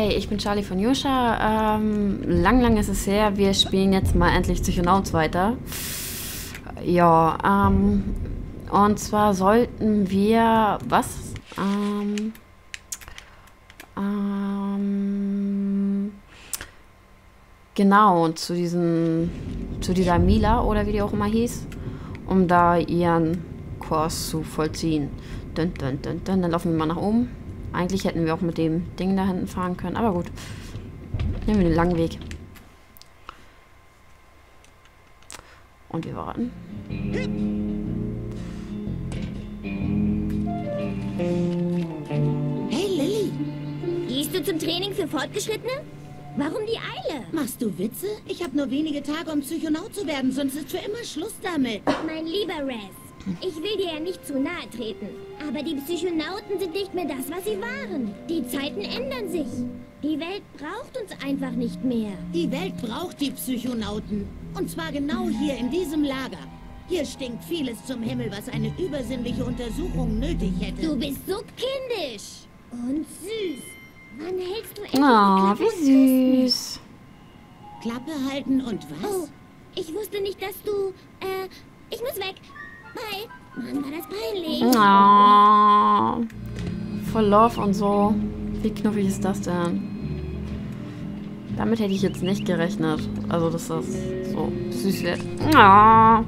Hey, ich bin Charlie von Yusha. Ähm, lang, lang ist es her. Wir spielen jetzt mal endlich Psychonauts weiter. Ja, ähm, und zwar sollten wir, was? Ähm, ähm, genau, zu diesem, zu dieser Mila oder wie die auch immer hieß, um da ihren Kurs zu vollziehen. Dun, dun, dun, dun. Dann laufen wir mal nach oben. Eigentlich hätten wir auch mit dem Ding da hinten fahren können, aber gut. Nehmen wir den langen Weg. Und wir warten. Hey Lilly, Gehst du zum Training für Fortgeschrittene? Warum die Eile? machst du Witze? Ich habe nur wenige Tage, um Psychonaut zu werden, sonst ist für immer Schluss damit. Mein lieber Raz, ich will dir ja nicht zu nahe treten. Aber die Psychonauten sind nicht mehr das, was sie waren. Die Zeiten ändern sich. Die Welt braucht uns einfach nicht mehr. Die Welt braucht die Psychonauten. Und zwar genau hier in diesem Lager. Hier stinkt vieles zum Himmel, was eine übersinnliche Untersuchung nötig hätte. Du bist so kindisch und süß. Wann hältst du endlich Oh, wie süß. Klappe halten und was? Oh, ich wusste nicht, dass du... Äh, ich muss weg. Bye. Mann, war das peinlich. Oh, voll Love und so. Wie knuffig ist das denn? Damit hätte ich jetzt nicht gerechnet. Also, dass das so süß wird. Oh.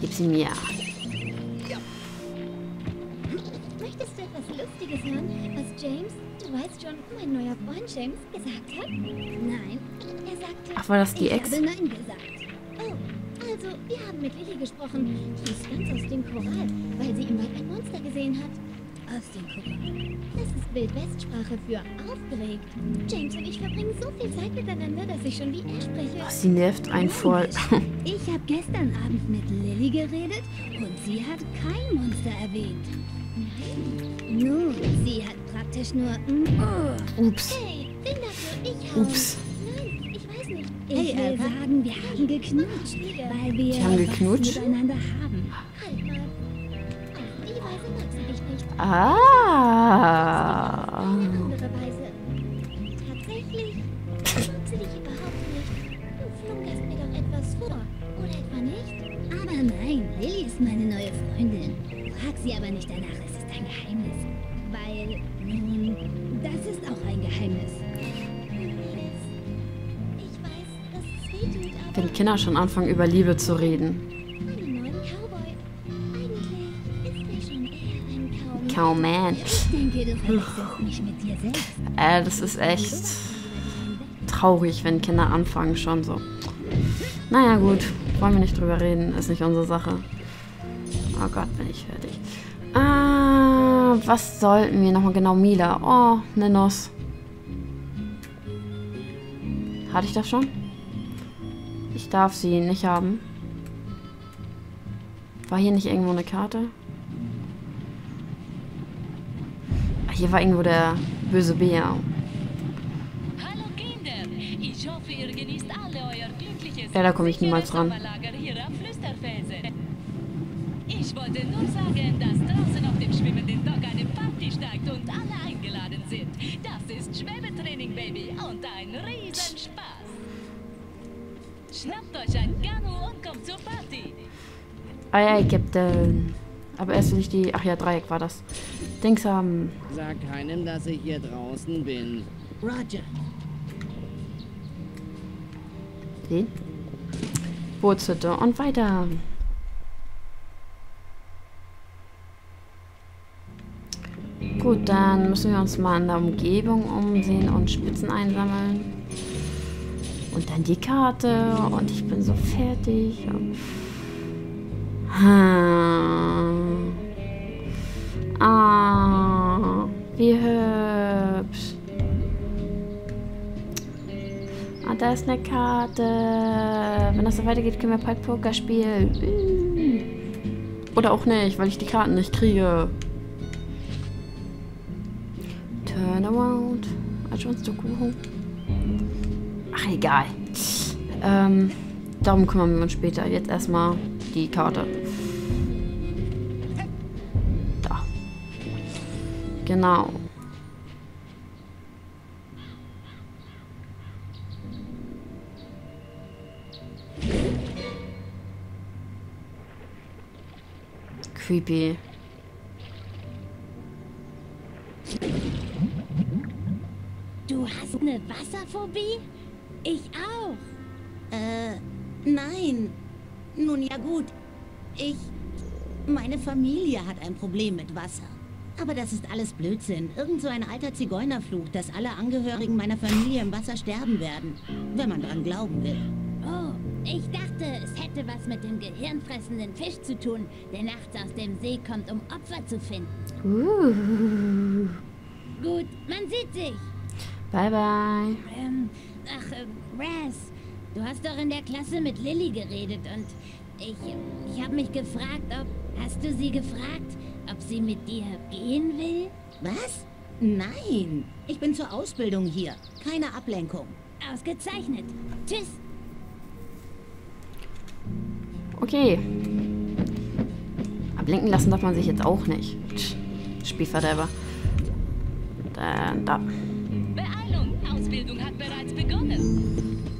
Gib sie mir. Möchtest du etwas Lustiges hören, was James, du weißt schon, mein neuer Freund James, gesagt hat? Nein, sagte... Ach, war das die ich Ex? habe Nein gesagt. Oh, also, wir haben mit Lilly gesprochen. Die ist ganz aus dem Choral, weil sie im Wald ein Monster gesehen hat. Aus dem Choral. Das ist Wildwestsprache für aufgeregt. James und ich verbringen so viel Zeit miteinander, dass ich schon wie er spreche. Oh, sie nervt einen voll. Ich habe gestern Abend mit Lilly geredet und sie hat kein Monster erwähnt. Nein. Nun, sie hat praktisch nur... Oh. Ups. Hey. Ups. Ich. Hey, Ich will Elva. sagen, wir haben geknutscht, weil wir haben was geknutscht? miteinander haben. Halt mal. Auf die Weise mag sie dich nicht. Ah. Auf eine andere Weise. Tatsächlich sie dich überhaupt nicht. Du flunkerst mir doch etwas vor. Oder etwa nicht? Aber nein, Lilly ist meine neue Freundin. Frag sie aber nicht danach, es ist ein Geheimnis. Weil, nun, Wenn Kinder schon anfangen, über Liebe zu reden. Cowman. Äh, das ist echt traurig, wenn Kinder anfangen schon so. Naja, gut. Wollen wir nicht drüber reden. Ist nicht unsere Sache. Oh Gott, bin ich fertig. Ah, was sollten wir nochmal genau? Mila. Oh, eine Nuss. Hatte ich das schon? Ich darf sie nicht haben. War hier nicht irgendwo eine Karte? Ah, Hier war irgendwo der böse Bär. Hallo Kinder, ich hoffe, ihr genießt alle euer glückliches Ja, da komme ich niemals ran. Ich wollte nur sagen, dass draußen auf dem schwimmenden Dock eine Party steigt und alle eingeladen sind. Das ist Schwimmetraining, Baby, und ein Riesenspaß. Schnappt euch ein Kanu und kommt zur Party. Ei, ei, Captain. Aber erst will ich die... Ach ja, Dreieck war das. Dings haben. Sag keinem, dass ich hier draußen bin. Roger. Den. Bootshütte und weiter. Gut, dann müssen wir uns mal in der Umgebung umsehen und Spitzen einsammeln. Und dann die Karte. Und ich bin so fertig. Hm. Ah, wie hübsch. Ah, da ist eine Karte. Wenn das so weitergeht, können wir bald Poker spielen. Oder auch nicht, weil ich die Karten nicht kriege. Turn around. I want to go home. Ach, egal. Ähm, darum kümmern wir uns später. Jetzt erstmal die Karte. Da. Genau. Creepy. Du hast eine Wasserphobie? Ich auch. Äh, nein. Nun ja gut. Ich... Meine Familie hat ein Problem mit Wasser. Aber das ist alles Blödsinn. Irgend so ein alter Zigeunerfluch, dass alle Angehörigen meiner Familie im Wasser sterben werden. Wenn man dran glauben will. Oh, ich dachte, es hätte was mit dem gehirnfressenden Fisch zu tun, der nachts aus dem See kommt, um Opfer zu finden. Uh. Gut, man sieht sich. Bye bye. Ähm, ach, äh, Raz, du hast doch in der Klasse mit Lilly geredet und ich, ich habe mich gefragt, ob... Hast du sie gefragt, ob sie mit dir gehen will? Was? Nein. Ich bin zur Ausbildung hier. Keine Ablenkung. Ausgezeichnet. Tschüss. Okay. Ablenken lassen darf man sich jetzt auch nicht. Tsch, Spielverderber. Dann da.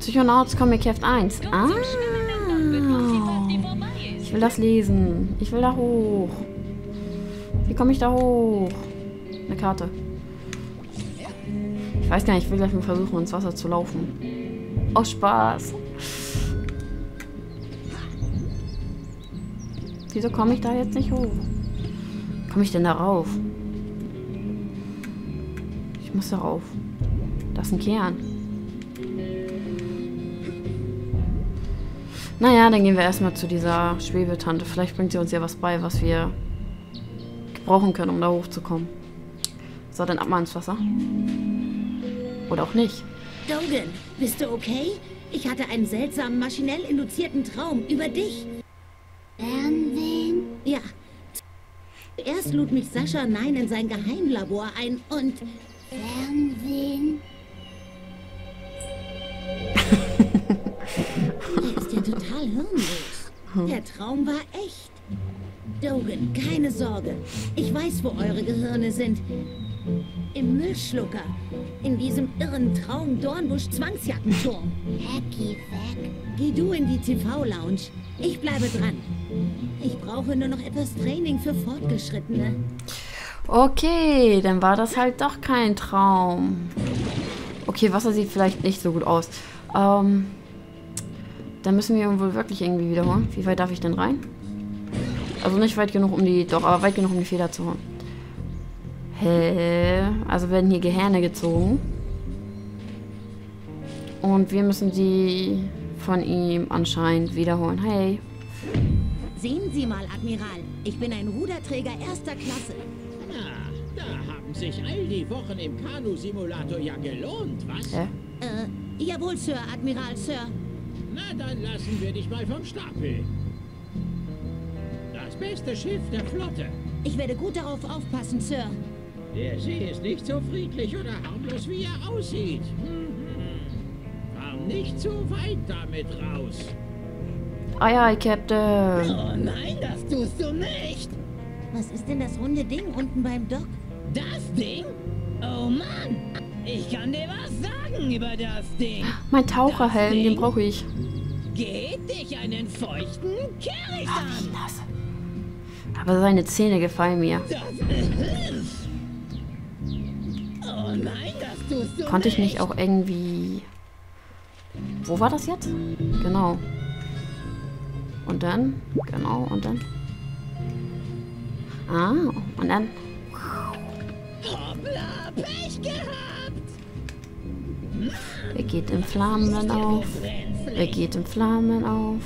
Psychonauts Comic Heft 1. Nun Ah. Ich will das lesen. Ich will da hoch. Wie komme ich da hoch? Eine Karte. Ich weiß gar nicht, ich will gleich mal versuchen, ins Wasser zu laufen. Aus Spaß. Wieso komme ich da jetzt nicht hoch? Komme ich denn da rauf? Ich muss da rauf. Das ist ein Kern. Naja, dann gehen wir erstmal zu dieser Schwebetante. Vielleicht bringt sie uns ja was bei, was wir gebrauchen können, um da hochzukommen. So, dann ab mal ins Wasser. Oder auch nicht. Dogan, bist du okay? Ich hatte einen seltsamen, maschinell induzierten Traum über dich. Fernsehen? Ja. Zuerst lud mich Sascha Nein in sein Geheimlabor ein und... Fernsehen? Total hirnlos. Der Traum war echt. Dogan, keine Sorge. Ich weiß, wo eure Gehirne sind. Im Müllschlucker. In diesem irren Traum Dornbusch Zwangsjackenturm. Hacky Fack. Geh du in die TV-Lounge. Ich bleibe dran. Ich brauche nur noch etwas Training für Fortgeschrittene. Okay, dann war das halt doch kein Traum. Okay, Wasser sieht vielleicht nicht so gut aus. Ähm, dann müssen wir ihn wohl wirklich irgendwie wiederholen. Wie weit darf ich denn rein? Also nicht weit genug, um die... Doch, aber weit genug, um die Feder zu holen. Hä? Also werden hier Gehirne gezogen. Und wir müssen sie von ihm anscheinend wiederholen. Hey. Sehen Sie mal, Admiral. Ich bin ein Ruderträger erster Klasse. Na, da haben sich all die Wochen im Kanu-Simulator ja gelohnt, was? Hä? Äh, jawohl, Sir, Admiral, Sir. Na, dann lassen wir dich mal vom Stapel. Das beste Schiff der Flotte. Ich werde gut darauf aufpassen, Sir. Der See ist nicht so friedlich oder harmlos, wie er aussieht. Hm, Fahr nicht zu weit damit raus. Aye, aye, Captain. Oh nein, das tust du nicht. Was ist denn das runde Ding unten beim Dock? Das Ding? Oh Mann, ich kann dir was sagen. Mein Taucherhelm, den brauche ich. Geht dich einen feuchten Kerich an. Nase. Aber seine Zähne gefallen mir. Oh nein, Konnte ich nicht. nicht auch irgendwie... Wo war das jetzt? Genau. Und dann? Genau, und dann? Ah, und dann? Hoppla, Pech gehabt. Er geht in Flammen auf. Er geht in Flammen auf.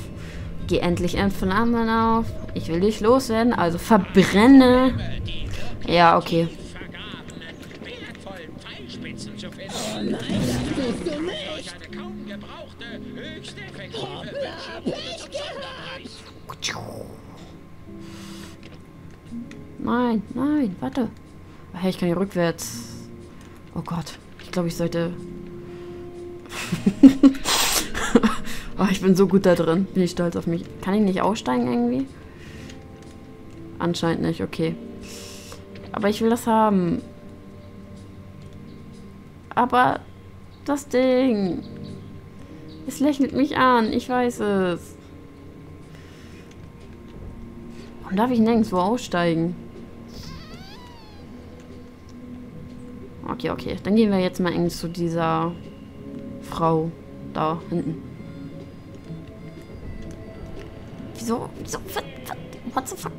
Geh endlich in Flammen auf. Ich will dich loswerden, also verbrenne. Ja, okay. Nein, nein, warte. Hey, ich kann hier rückwärts. Oh Gott. Ich glaube, ich sollte. oh, ich bin so gut da drin. Bin ich stolz auf mich. Kann ich nicht aussteigen irgendwie? Anscheinend nicht, okay. Aber ich will das haben. Aber das Ding. Es lächelt mich an. Ich weiß es. Warum darf ich nirgendwo aussteigen? Okay, okay. Dann gehen wir jetzt mal eng zu dieser Frau da hinten. Wieso? Wieso? What, the fuck?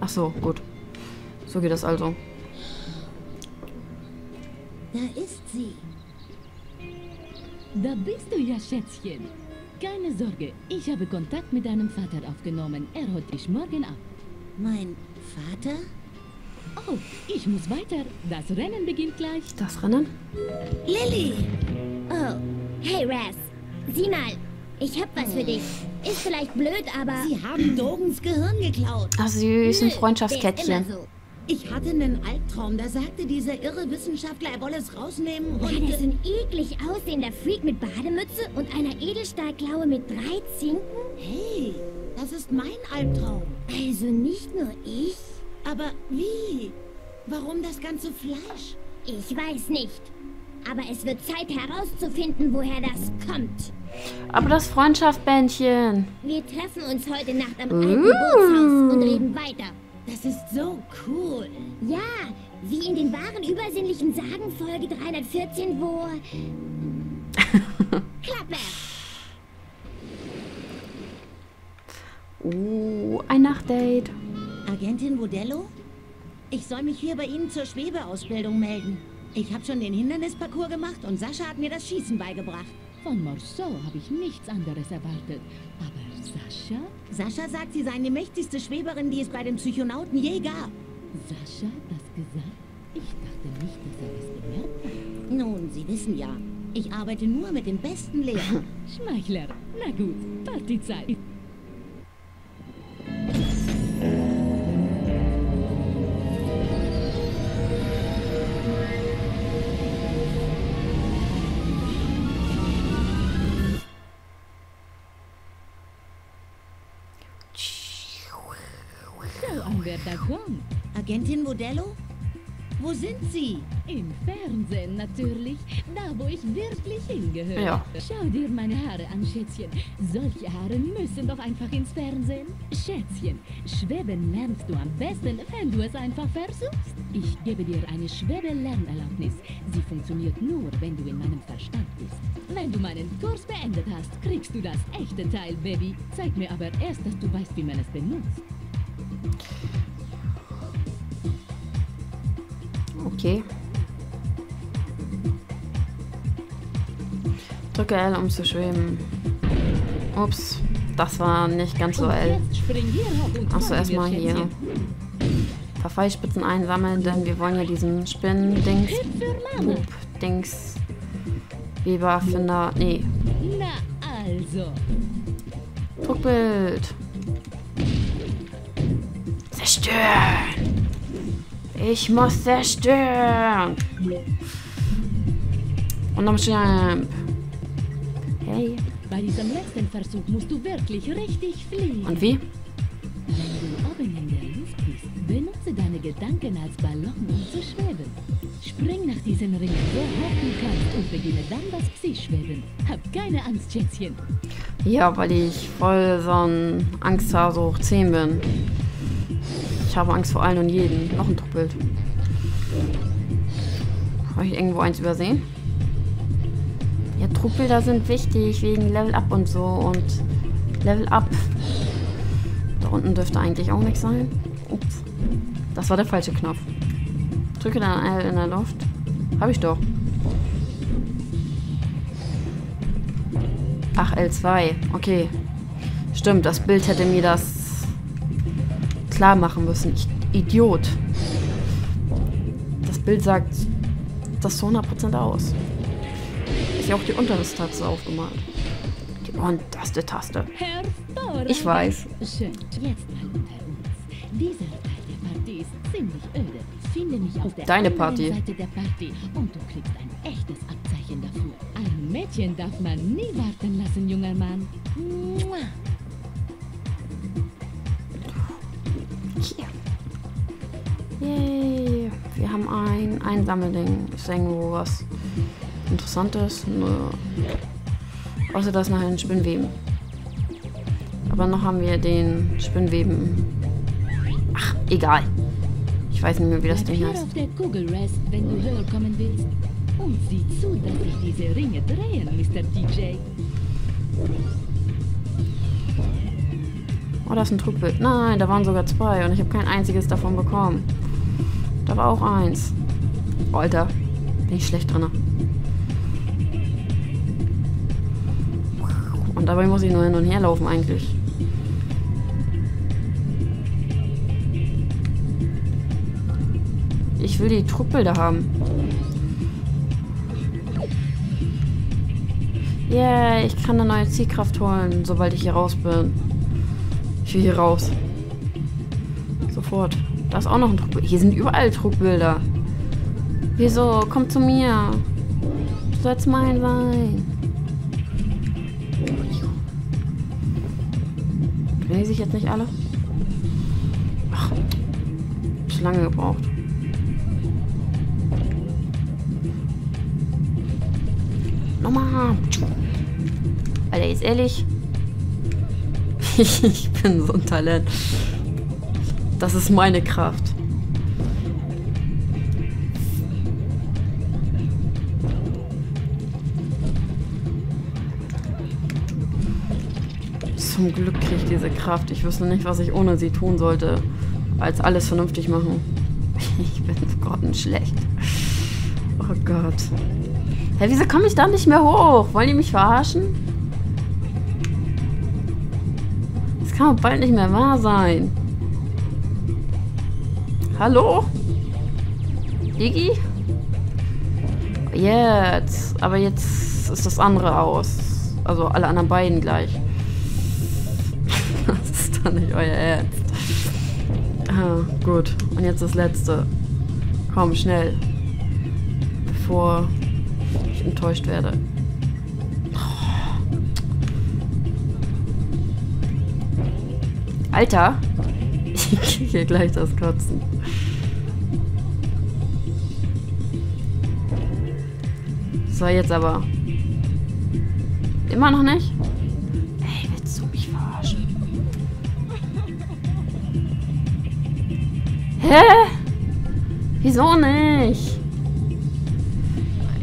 Ach so, gut. So geht das also. Da ist sie. Da bist du ja, Schätzchen. Keine Sorge, ich habe Kontakt mit deinem Vater aufgenommen. Er holt dich morgen ab. Mein Vater? Oh, ich muss weiter. Das Rennen beginnt gleich. Das Rennen? Lilly! Oh, hey Raz. Sieh mal, ich hab was für dich. Ist vielleicht blöd, aber... Sie haben Dogans Gehirn geklaut. Ach, süß, ein Freundschaftskettchen. so. Ich hatte einen Albtraum, da sagte dieser irre Wissenschaftler, er wolle es rausnehmen Ja, und... das ist ein eklig aussehender Freak mit Bademütze und einer Edelstahlklaue mit drei Zinken? Hey, das ist mein Albtraum. Also nicht nur ich? Aber wie? Warum das ganze Fleisch? Ich weiß nicht. Aber es wird Zeit herauszufinden, woher das kommt. Aber das Freundschaftsbändchen. Wir treffen uns heute Nacht am alten Bootshaus und reden weiter. Das ist so cool. Ja, wie in den wahren übersinnlichen Sagen Folge 314, wo... Klappe! Oh, ein Nachtdate. Agentin Vodello? Ich soll mich hier bei Ihnen zur Schwebeausbildung melden. Ich habe schon den Hindernisparcours gemacht und Sascha hat mir das Schießen beigebracht. Von Morceau habe ich nichts anderes erwartet. Aber Sascha? Sascha sagt, sie seien die mächtigste Schweberin, die es bei den Psychonauten je gab. Sascha hat das gesagt? Ich dachte nicht, dass er es bemerkt hat. Nun, Sie wissen ja, ich arbeite nur mit den besten Lehrern. Schmeichler. Na gut, Partyzeit. Vodello? Wo sind Sie? Im Fernsehen natürlich, da wo ich wirklich hingehöre. Ja. Schau dir meine Haare an, Schätzchen. Solche Haare müssen doch einfach ins Fernsehen. Schätzchen, schweben lernst du am besten, wenn du es einfach versuchst. Ich gebe dir eine Schwebellernerlaubnis. Sie funktioniert nur, wenn du in meinem Verstand bist. Wenn du meinen Kurs beendet hast, kriegst du das echte Teil, Baby. Zeig mir aber erst, dass du weißt, wie man es benutzt. Okay. Drücke L, um zu schweben. Ups, das war nicht ganz so L. Achso, erstmal hier. Verfallspitzen einsammeln, denn wir wollen ja diesen Spinnen-Dings. Dings, Weber, Finder, nee, Na also. Druckbild. Zerstören! Ich muss zerstören! Und am Champ. Hey. Bei diesem letzten Versuch musst du wirklich richtig fliegen. Und wie? Wenn du oben in der Luft bist, benutze deine Gedanken als Ballon, um zu schweben. Spring nach diesen Ringen so hoch du kannst und beginne dann das Psi-Schweben. Hab keine Angst, Schätzchen. Ja, weil ich voll so ein Angsthase hoch 10 bin. Ich habe Angst vor allen und jeden. Noch ein Druckbild. Habe ich irgendwo eins übersehen? Ja, Druckbilder sind wichtig wegen Level Up und so und Level Up. Da unten dürfte eigentlich auch nichts sein. Ups. Das war der falsche Knopf. Drücke dann L in der Luft. Habe ich doch. Ach, L2. Okay. Stimmt, das Bild hätte mir das klar machen müssen. Ich Idiot. Das Bild sagt das zu 100% aus. Ist ja auch die Untertaste aufgemalt. Die unterste Taste. Ich weiß. Schön. Jetzt mal unter uns. Dieser Teil der Party ist ziemlich öde. Finde mich auf der Deine anderen Party. Seite der Party und du kriegst ein echtes Abzeichen dafür. Ein Mädchen darf man nie warten lassen, junger Mann. Mua. Hier. Yay. Wir haben ein, ein Sammelding. Ist irgendwo was Interessantes? Nö. Außer das nachher ein Spinnweben. Aber noch haben wir den Spinnweben. Ach, egal. Ich weiß nicht mehr, wie das Bleib Ding hier heißt. auf der Kugel, Rest, wenn du höher kommen willst. Und sieh zu, dass sich diese Ringe drehen, Mr. DJ. Oh, da ist ein Trugbild. Nein, da waren sogar zwei und ich habe kein einziges davon bekommen. Da war auch eins. Alter, bin ich schlecht drin. Und dabei muss ich nur hin und her laufen eigentlich. Ich will die Trugbilder haben. Yeah, ich kann eine neue Zielkraft holen, sobald ich hier raus bin. Ich will hier raus. Sofort. Da ist auch noch ein Trugbild. Hier sind überall Trugbilder. Wieso? Komm zu mir. Du sollst mein sein. Die sich jetzt nicht alle? Ach, zu lange gebraucht. Nochmal. Alter, jetzt ehrlich. ich bin so ein Talent. Das ist meine Kraft. Zum Glück kriege ich diese Kraft. Ich wüsste nicht, was ich ohne sie tun sollte. Als alles vernünftig machen. Ich bin grottenschlecht. Oh Gott. Hä, wieso komme ich da nicht mehr hoch? Wollen die mich verarschen? Kann bald nicht mehr wahr sein. Hallo? Iggy? Jetzt. Aber jetzt ist das andere aus. Also alle anderen beiden gleich. Das ist doch nicht euer Ernst. Ah, gut. Und jetzt das letzte. Komm, schnell. Bevor ich enttäuscht werde. Alter! Ich kriege hier gleich das Kotzen. So, jetzt aber. Immer noch nicht? Ey, willst du mich verarschen? Hä? Wieso nicht?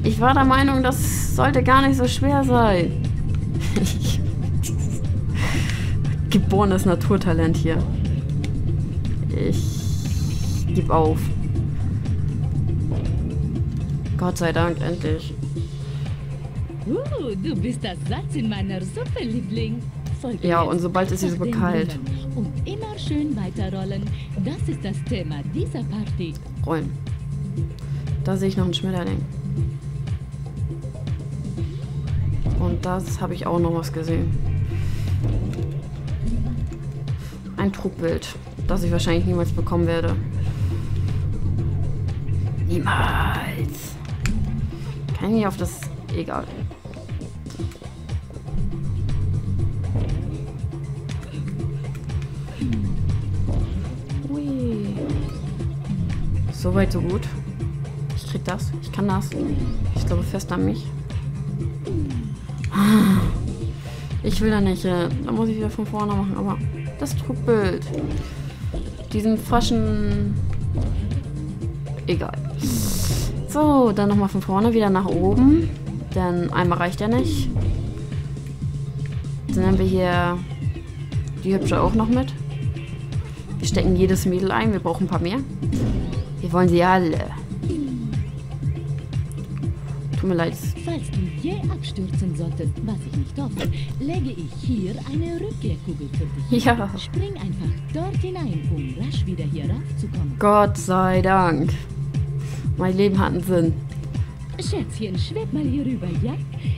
Ich war der Meinung, das sollte gar nicht so schwer sein. Geborenes Naturtalent hier. Ich gebe auf. Gott sei Dank, endlich. Uh, du bist das Salz in meiner Suppe, Liebling. Folge Ja, und sobald ist sie so kalt. Und immer schön weiterrollen. Das ist das Thema dieser Party. Rollen. Da sehe ich noch einen Schmetterling. Und das habe ich auch noch was gesehen. Ein Trugbild, das ich wahrscheinlich niemals bekommen werde. Niemals. Kann ich nicht auf das... Egal. Ui. So weit, so gut. Ich krieg das. Ich kann das. Ich glaube fest an mich. Ich will da nicht. äh, Da muss ich wieder von vorne machen. Aber das Trugbild. Diesen frischen... Egal. So, dann nochmal von vorne wieder nach oben. Denn einmal reicht ja nicht. Dann haben wir hier die Hübsche auch noch mit. Wir stecken jedes Mädel ein. Wir brauchen ein paar mehr. Wir wollen sie alle. Tut mir leid. Falls du je abstürzen solltest, was ich nicht hoffe, lege ich hier eine Rückkehrkugel für dich. Ja. Spring einfach dort hinein, um rasch wieder hier raufzukommen. Gott sei Dank. Mein Leben hat einen Sinn. Schätzchen, schweb mal hier rüber, ja?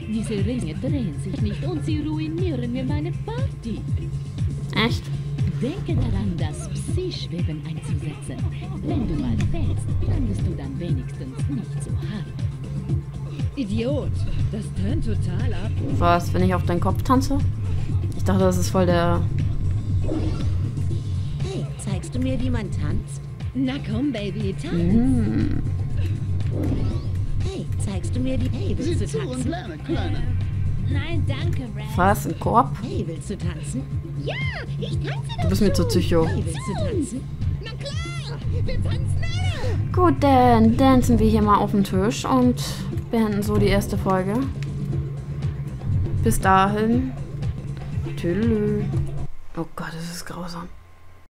Diese Ringe drehen sich nicht und sie ruinieren mir meine Party. Echt? Denke daran, das Psi-Schweben einzusetzen. Wenn du mal fällst, landest du dann wenigstens nicht so hart. Idiot, das turnt total ab. Was, wenn ich auf deinen Kopf tanze? Ich dachte, das ist voll der... Hey, zeigst du mir, wie man tanzt? Na komm, Baby, tanz. Hm. Hey, zeigst du mir die... Hey, willst du tanzen? lerne, Kleine. Nein, danke, Red. Was? Ein Korb? Hey, willst du tanzen? Ja, ich tanze Du bist mir zu psycho. Hey, willst du tanzen? Na klar, wir tanzen alle. Gut, dann dancen wir hier mal auf den Tisch und beenden so die erste Folge. Bis dahin. Tschüss. Oh Gott, das ist grausam.